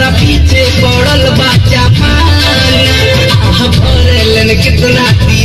हमरा पीछे पड़ल बा चापाल भरलन कितना दी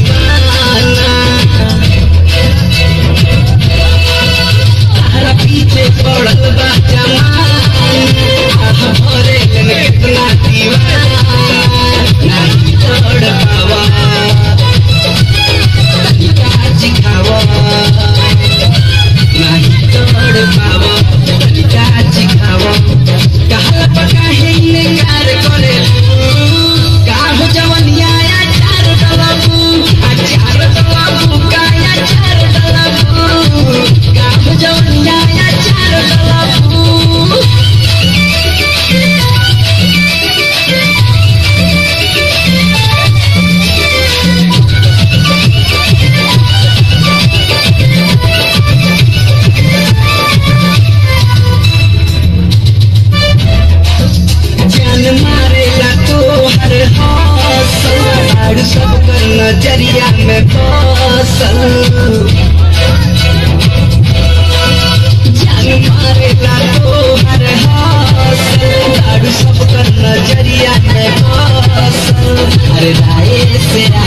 लाड़ सबकर नज़रिया में फ़सल जान मारे ना तो हर हासल। लाड़ सबकर नज़रिया में फ़सल हर राय से आ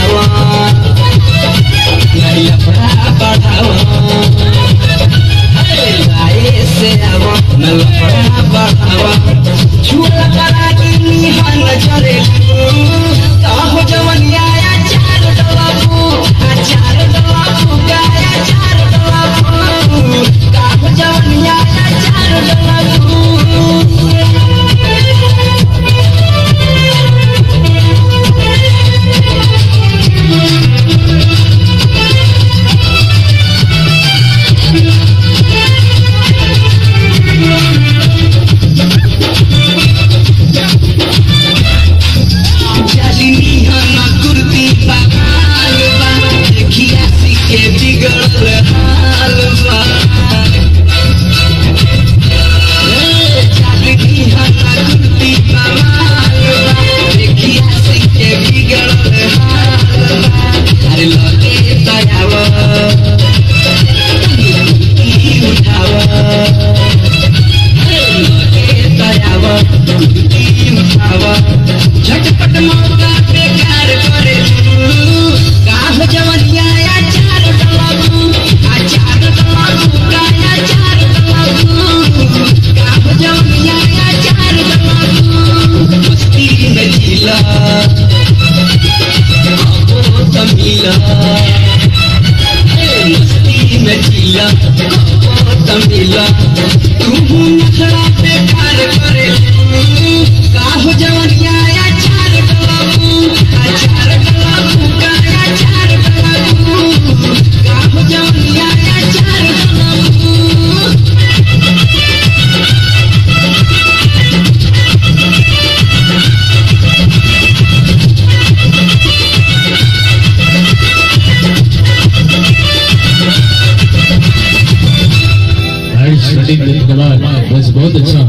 कला बस बहुत अच्छा।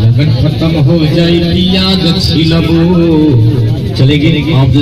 लगन खत्म हो जाए पिया गच्छी चलेगी। आप